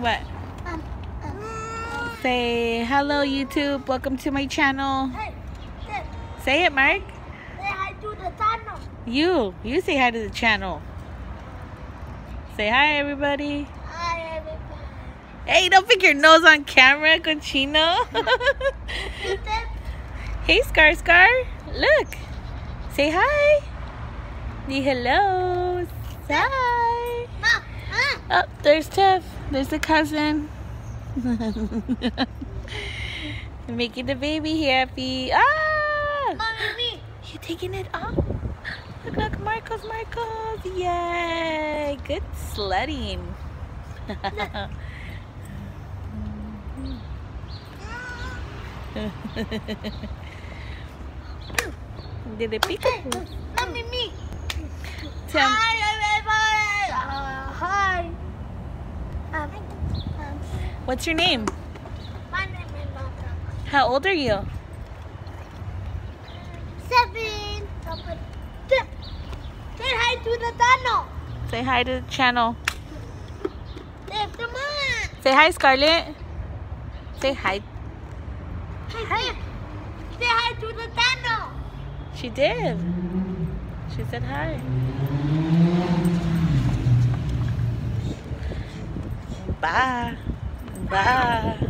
What? Say hello, YouTube. Welcome to my channel. Say it, Mark. say hi to the channel. You. You say hi to the channel. Say hi, everybody. Hi, everybody. Hey, don't pick your nose on camera, said, hey, Scar Scar. Look. Say hi. Say hello. Say hi. Ma. Oh, there's Tiff. There's a cousin. Making the baby happy. Ah! Mommy. You taking it off? Look, look, Marcos, Marcos. Yay! Good sledding. Did it pick up? Mommy, me. Tell me- Hi, everybody. Uh, hi. Um, um, What's your name? my name is Nata. How old are you? Seven. Say hi to the channel. Say hi to the channel. Say, come on. Say hi, Scarlett. Say hi. Say, say hi to the channel. She did. She said hi. Bye. Bye.